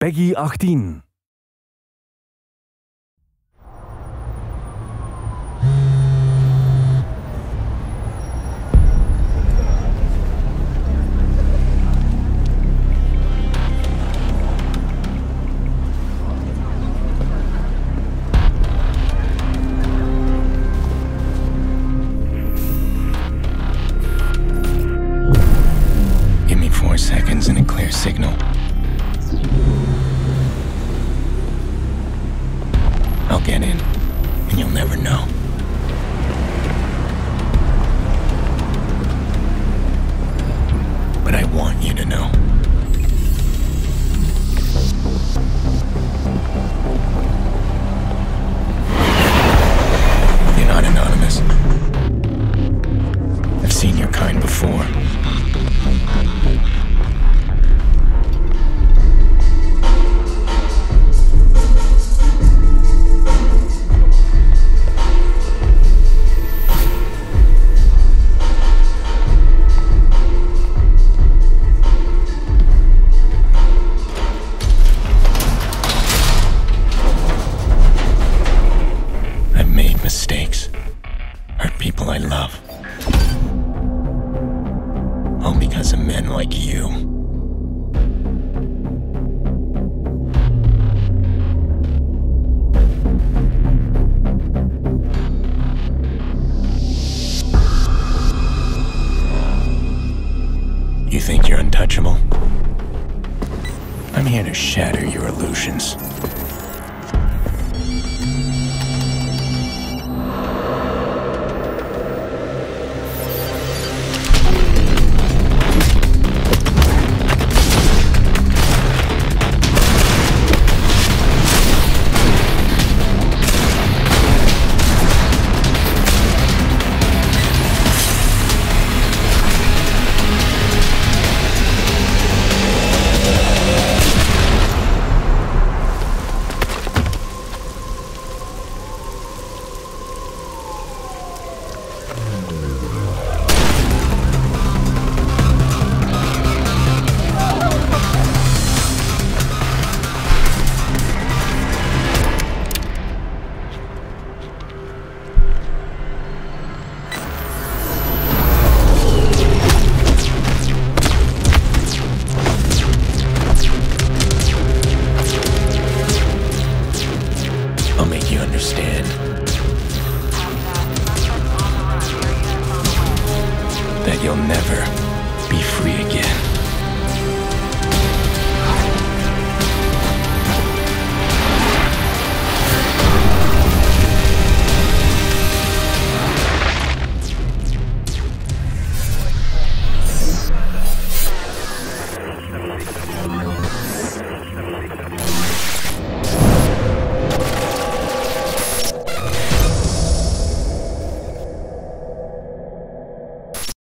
PEGI 18. Give me four seconds and a clear signal. Get in, and you'll never know. I love. All because of men like you. You think you're untouchable? I'm here to shatter your illusions. I'll make you understand. That you'll never be free again.